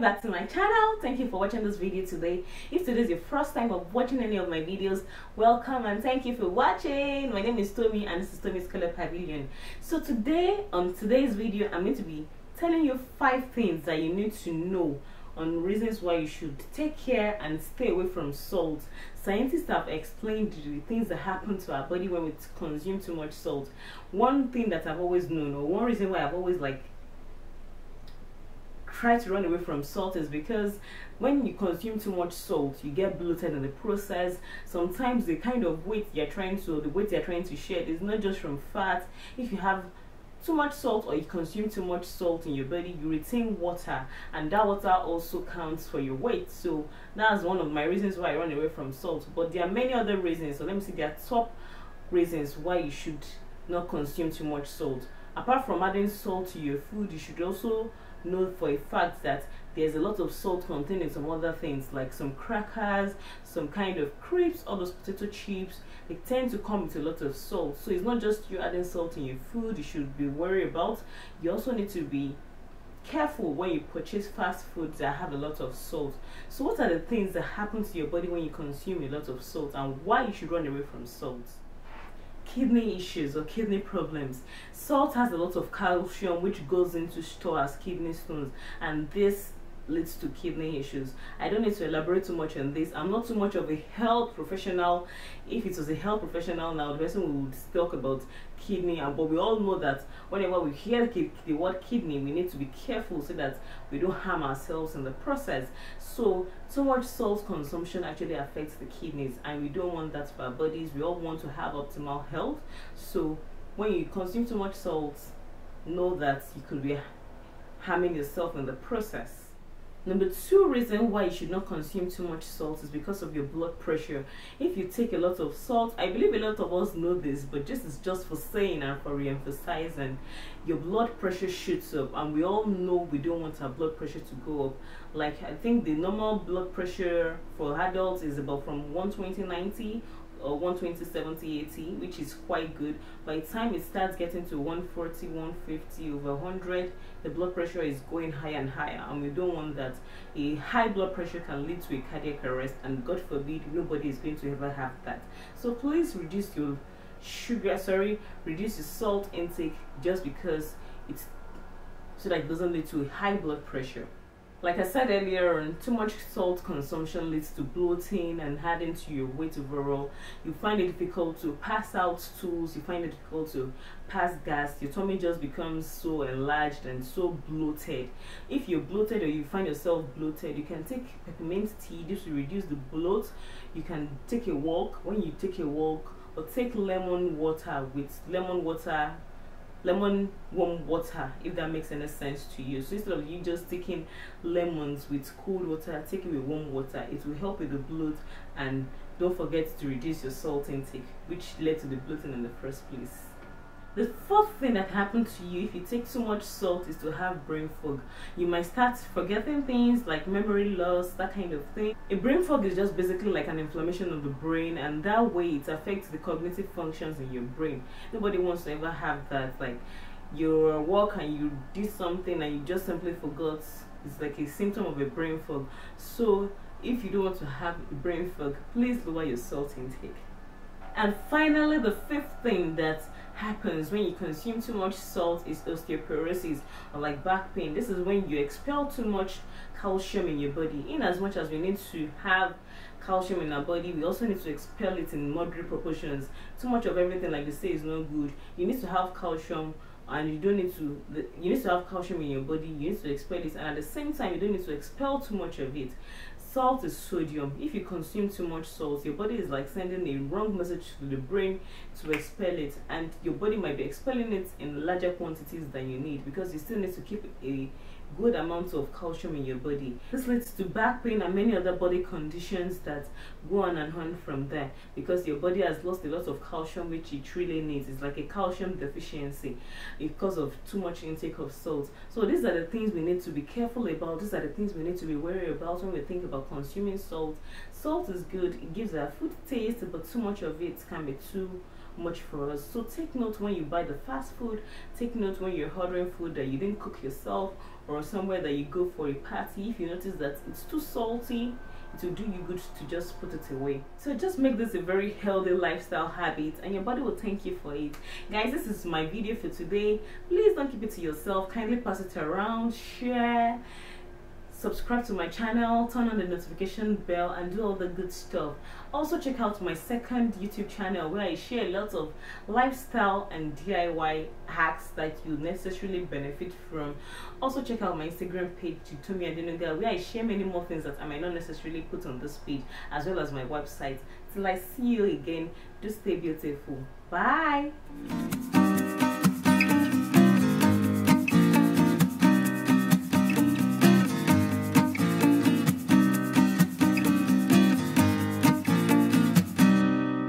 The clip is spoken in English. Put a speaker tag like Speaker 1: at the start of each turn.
Speaker 1: back to my channel thank you for watching this video today if today is your first time of watching any of my videos welcome and thank you for watching my name is Tomi and this is Tomi's Colour Pavilion so today on today's video I'm going to be telling you five things that you need to know on reasons why you should take care and stay away from salt. Scientists have explained the things that happen to our body when we consume too much salt. One thing that I've always known, or one reason why I've always like try to run away from salt is because when you consume too much salt you get bloated in the process. Sometimes the kind of weight you're trying to the weight you're trying to shed is not just from fat. If you have too much salt or you consume too much salt in your body you retain water and that water also counts for your weight. So that's one of my reasons why i run away from salt. But there are many other reasons. So let me see are top reasons why you should not consume too much salt. Apart from adding salt to your food you should also know for a fact that there's a lot of salt contained in some other things like some crackers, some kind of crisps, all those potato chips. They tend to come with a lot of salt. So it's not just you adding salt in your food you should be worried about. You also need to be careful when you purchase fast foods that have a lot of salt. So what are the things that happen to your body when you consume a lot of salt and why you should run away from salt? Kidney issues or kidney problems. Salt has a lot of calcium which goes into store as kidney stones and this leads to kidney issues. I don't need to elaborate too much on this. I'm not too much of a health professional. If it was a health professional now, the person would talk about kidney, but we all know that whenever we hear the word kidney, we need to be careful so that we don't harm ourselves in the process. So, too much salt consumption actually affects the kidneys, and we don't want that for our bodies. We all want to have optimal health. So, when you consume too much salt, know that you could be harming yourself in the process. Number two reason why you should not consume too much salt is because of your blood pressure. If you take a lot of salt, I believe a lot of us know this, but this is just for saying and for re-emphasizing, your blood pressure shoots up and we all know we don't want our blood pressure to go up. Like I think the normal blood pressure for adults is about from 120 90 Uh, or 120 70 80 which is quite good. By the time it starts getting to 140 150 over 100 the blood pressure is going higher and higher and we don't want that. A high blood pressure can lead to a cardiac arrest and god forbid nobody is going to ever have that. So please reduce your sugar sorry reduce your salt intake just because it's so that it doesn't lead to high blood pressure like I said earlier too much salt consumption leads to bloating and adding to your weight overall. You find it difficult to pass out stools, you find it difficult to pass gas, your tummy just becomes so enlarged and so bloated. If you're bloated or you find yourself bloated, you can take peppermint tea, this will reduce the bloat. You can take a walk. When you take a walk, or take lemon water with lemon water lemon warm water if that makes any sense to you. So instead of you just taking lemons with cold water take it with warm water. It will help with the bloat and don't forget to reduce your salt intake which led to the bloating in the first place the fourth thing that happens to you if you take too much salt is to have brain fog. You might start forgetting things like memory loss, that kind of thing. A brain fog is just basically like an inflammation of the brain and that way it affects the cognitive functions in your brain. Nobody wants to ever have that like you're at work and you did something and you just simply forgot. It's like a symptom of a brain fog. So if you don't want to have brain fog, please lower your salt intake. And finally, the fifth thing that happens when you consume too much salt is osteoporosis or like back pain. This is when you expel too much calcium in your body. In as much as we need to have calcium in our body, we also need to expel it in moderate proportions. Too much of everything, like they say, is not good. You need to have calcium and you don't need to you need to have calcium in your body you need to expel it and at the same time you don't need to expel too much of it salt is sodium. If you consume too much salt your body is like sending a wrong message to the brain to expel it and your body might be expelling it in larger quantities than you need because you still need to keep a good amount of calcium in your body. This leads to back pain and many other body conditions that go on and on from there because your body has lost a lot of calcium which it really needs. It's like a calcium deficiency because of too much intake of salt. So these are the things we need to be careful about. These are the things we need to be wary about when we think about consuming salt. Salt is good. It gives our food taste but too much of it can be too much for us. So take note when you buy the fast food, take note when you're ordering food that you didn't cook yourself or somewhere that you go for a party. If you notice that it's too salty it will do you good to just put it away. So just make this a very healthy lifestyle habit and your body will thank you for it. Guys this is my video for today. Please don't keep it to yourself. Kindly pass it around. Share subscribe to my channel turn on the notification bell and do all the good stuff. Also check out my second youtube channel where i share lots of lifestyle and diy hacks that you necessarily benefit from. Also check out my instagram page Tomi Adenuga where i share many more things that i might not necessarily put on this page as well as my website. Till i see you again do stay beautiful. Bye